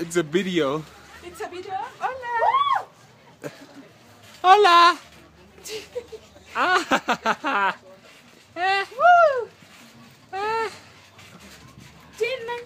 It's a video. It's a video? Hola! Woo! Hola! ah. Eh. Woo! Ah. Gentlemen.